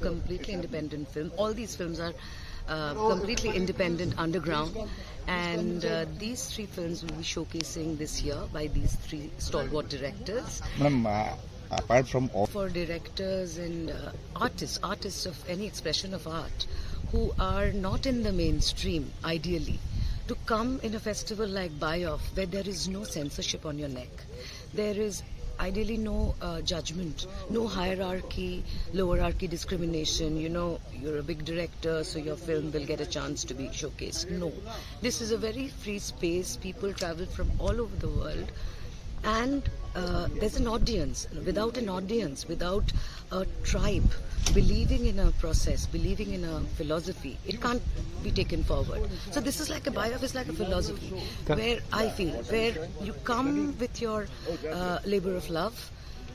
a completely independent film. All these films are uh, completely independent, underground, and uh, these three films will be showcasing this year by these three stalwart directors. Madam, uh, apart from all, For directors and uh, artists, artists of any expression of art, who are not in the mainstream, ideally, to come in a festival like Byoff, where there is no censorship on your neck, there is ideally no uh, judgment, no hierarchy, lowerarchy discrimination. You know, you're a big director, so your film will get a chance to be showcased. No, this is a very free space. People travel from all over the world and uh, there's an audience. Without an audience, without a tribe believing in a process, believing in a philosophy, it can't be taken forward. So this is like a Byoff it's like a philosophy where I feel where you come with your uh, labor of love,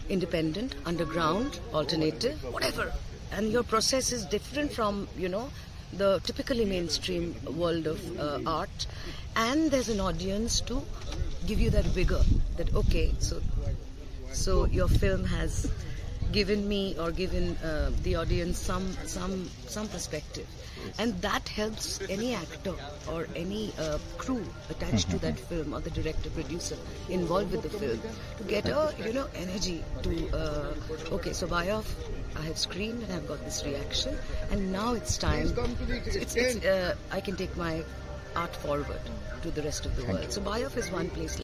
independent, underground, alternative, whatever, and your process is different from you know the typically mainstream world of uh, art and there's an audience to give you that vigor that okay so so your film has given me or given uh, the audience some some some perspective. And that helps any actor or any uh, crew attached to that film or the director producer involved with the film to get a you know energy to uh, okay so Byoff I have screened and I've got this reaction. And now it's time it's, it's, uh, I can take my art forward to the rest of the world. so Byoff is one place